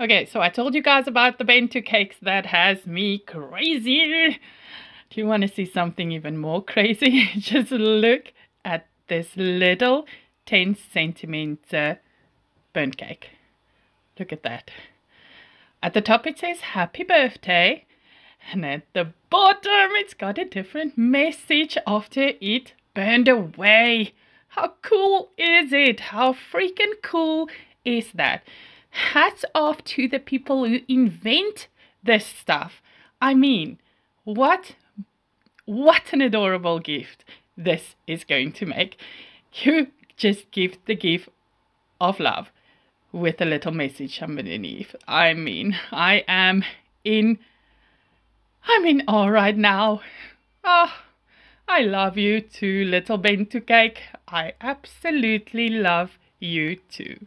Okay, so I told you guys about the bento cakes that has me crazy. Do you want to see something even more crazy? Just look at this little 10 centimeter burnt cake. Look at that. At the top it says happy birthday. And at the bottom it's got a different message after it burned away. How cool is it? How freaking cool is that? Hats off to the people who invent this stuff. I mean, what what an adorable gift this is going to make. You just give the gift of love with a little message underneath. I mean, I am in I'm in awe right now. Ah, oh, I love you too, little bento cake. I absolutely love you too.